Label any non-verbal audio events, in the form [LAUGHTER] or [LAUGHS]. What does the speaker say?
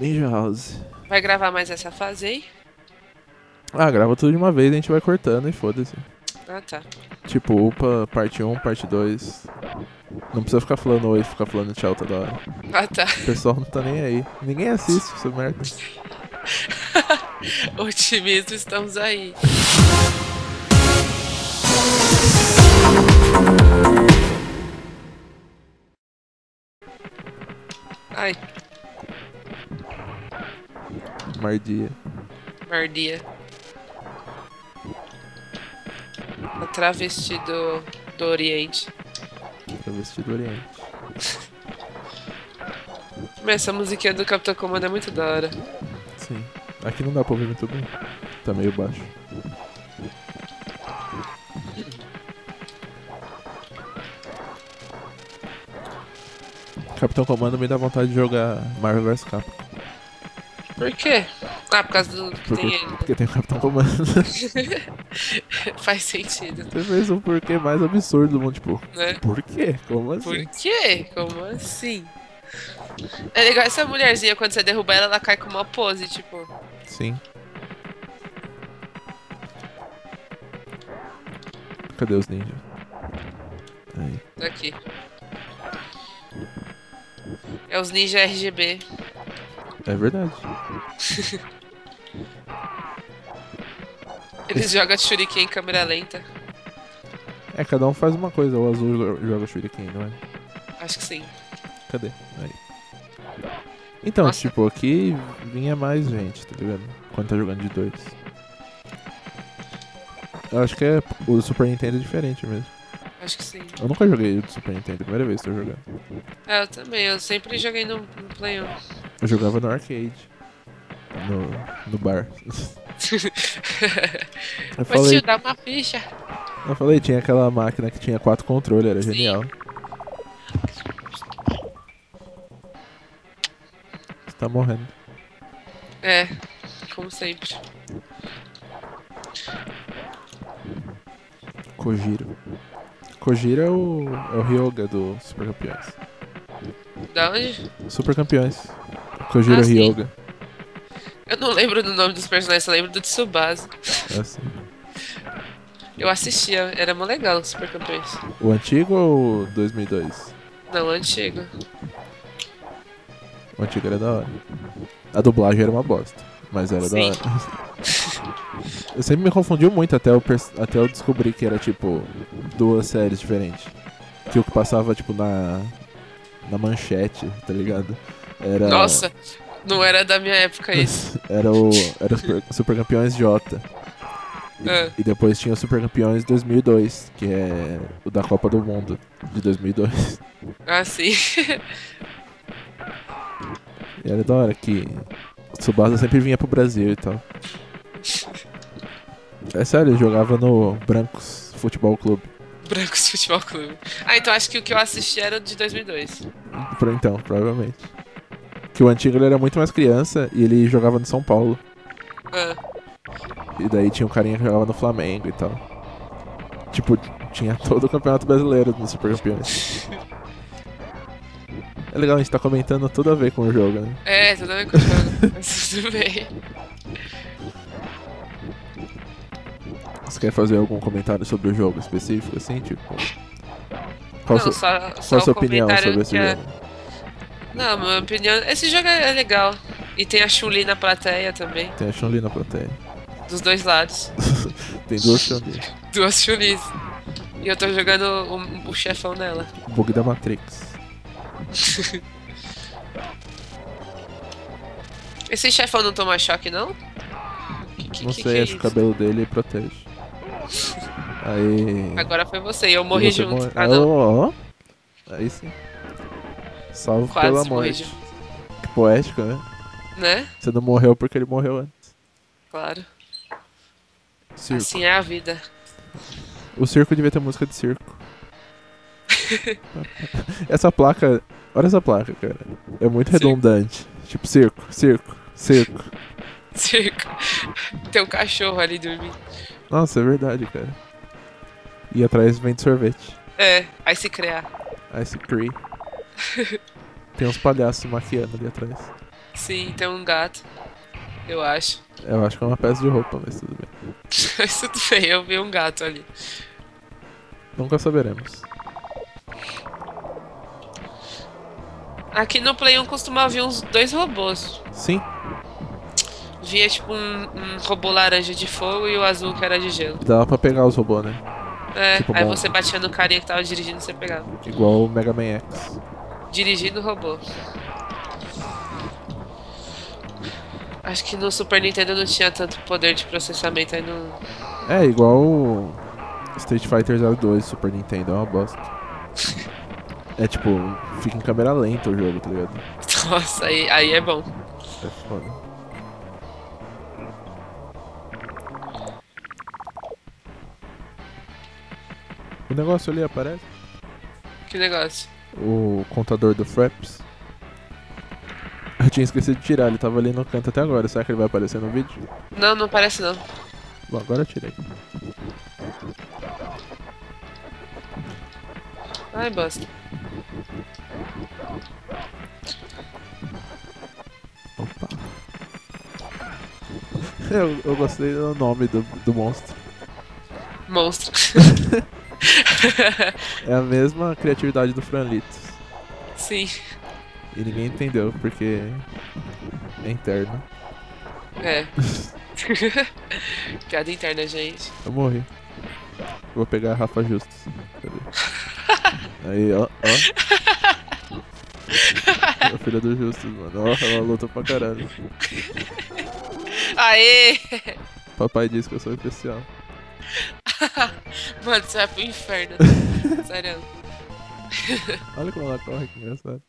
Ninja House. Vai gravar mais essa fase aí? Ah, grava tudo de uma vez, a gente vai cortando e foda-se. Ah, tá. Tipo, upa, parte 1, parte 2. Não precisa ficar falando oi, ficar falando tchau toda hora. Ah, tá. O pessoal não tá nem aí. Ninguém assiste essa merda. [LAUGHS] Otimismo, estamos aí. Ai, Mardia. Mardia. A travesti do, do Oriente. Travesti do Oriente. Mas essa musiquinha do Capitão Comando é muito da hora. Sim. Aqui não dá pra ouvir muito bem. Tá meio baixo. Capitão Comando me dá vontade de jogar Marvel vs Capcom. Por quê? Ah, por causa do que Porque, tem ele. porque tem o Capitão Comando. [LAUGHS] Faz sentido, Você fez o porquê mais absurdo do mundo. Tipo, né? por quê? Como assim? Por quê? Como assim? É legal essa mulherzinha, quando você derruba ela, ela cai com uma pose, tipo. Sim. Cadê os ninjas? Aí. Daqui. É os ninja RGB. É verdade. [LAUGHS] Eles jogam shuriken em câmera lenta. É, cada um faz uma coisa. O azul jo- joga Shuriken, não é? Acho que sim. Cadê? Aí. Então, Nossa. tipo, aqui vinha mais gente, tá ligado? Quando tá jogando de dois. Eu acho que é o Super Nintendo é diferente mesmo. Acho que sim. Eu nunca joguei o do Super Nintendo, primeira vez que tô jogando. É, eu também. Eu sempre joguei no, no Play 1. Eu jogava no arcade. No, no bar. [LAUGHS] Eu falei, tio, dá uma ficha. eu falei, tinha aquela máquina que tinha quatro controles, era Sim. genial. Você tá morrendo. É, como sempre. Kojiro. Kojiro é o, é o Ryoga do Super Campeões. Da onde? Super Campeões. Kojiro Ah, sim. Eu não lembro do nome dos personagens, eu lembro do Tsubasa. É assim. Eu assistia, era mó legal os Super Campeões. O antigo ou o 2002? Não, o antigo. O antigo era da hora. A dublagem era uma bosta, mas era Sim. da hora. [LAUGHS] eu sempre me confundiu muito até eu, até eu descobrir que era tipo duas séries diferentes. Que o que passava tipo na na manchete, tá ligado? Era Nossa, não era da minha época isso. [LAUGHS] era o era o Super, Super Campeões J. E, Ah. e depois tinha o Super Campeões 2002, que é o da Copa do Mundo de 2002. Ah, sim. [LAUGHS] E era da hora que o Tsubasa sempre vinha pro Brasil e tal. É sério, ele jogava no Brancos Futebol Clube. Brancos Futebol Clube. Ah, então acho que o que eu assisti era o de 2002. Por então, provavelmente. Que o antigo ele era muito mais criança e ele jogava no São Paulo. Ah, E daí tinha um carinha que jogava no Flamengo e tal. Tipo, tinha [LAUGHS] todo o campeonato brasileiro no Super Campeões. É legal, a gente tá comentando tudo a ver com o jogo, né? é, tudo bem com o jogo. [LAUGHS] Mas tudo bem. Você quer fazer algum comentário sobre o jogo específico, assim? Tipo. Qual, não, su- só, qual só a sua opinião sobre esse é- jogo? Não, minha opinião. Esse jogo é legal. E tem a Chun-Li na plateia também. Tem a Chun-Li na plateia. Dos dois lados. [LAUGHS] Tem duas Chun-Li. Duas Chun-Lis. E eu tô jogando o, o chefão dela. Bug da Matrix. [LAUGHS] Esse chefão não toma choque, não? Que, que, Não sei, que é acho que o cabelo dele protege. [LAUGHS] Aí. Agora foi você e eu morri você junto. morre- Ah, não. Ó, ó. Aí sim. Salve Quase pela morri morte. junto. Que poético, né? Né? Você não morreu porque ele morreu antes. Claro. Circo. Assim é a vida. O circo devia ter música de circo. [LAUGHS] essa placa. Olha essa placa, cara. É muito Circo. redundante. Tipo, circo, circo, circo. Circo. Tem um cachorro ali dormindo. Nossa, é verdade, cara. E atrás vem de sorvete. É, se criar. Ice cream. Tem uns palhaços maquiando ali atrás. Sim, tem um gato. Eu acho. Eu acho que é uma peça de roupa, mas tudo bem. [LAUGHS] Mas tudo bem, eu vi um gato ali. Nunca saberemos. Aqui no Play 1 costumava vir uns dois robôs. Sim, Via tipo um, um robô laranja de fogo e o azul que era de gelo. dava pra pegar os robôs, né? É, Tipo, aí bom. você batia no carinha que tava dirigindo e você pegava. Igual o Mega Man X. Dirigindo o robô. Acho que no Super Nintendo não tinha tanto poder de processamento aí no. É, igual o Street Fighter 02 Super Nintendo, é uma bosta. [LAUGHS] É tipo, fica em câmera lenta o jogo, tá ligado? Nossa, aí, aí é bom. É foda. O negócio ali aparece. Que negócio. O contador do Fraps. Eu tinha esquecido de tirar, ele tava ali no canto até agora. Será que ele vai aparecer no vídeo? Não, não parece não. Bom, agora eu tirei. Ai, bosta. Opa. [LAUGHS] Eu, eu gostei do nome do, do monstro. Monstro. [LAUGHS] [LAUGHS] É a mesma criatividade do Franlitos. Sim. E ninguém entendeu porque é interno. É. [LAUGHS] Piada interna, gente. Eu morri. Vou pegar a Rafa Justus. Cadê? Aí, ó, ó. [LAUGHS] A filha do Justus, mano. Ó, ela luta pra caralho. Aê! Papai disse que eu sou especial. [LAUGHS] Mano, você vai pro inferno. Sério. Olha como ela corre, que engraçado.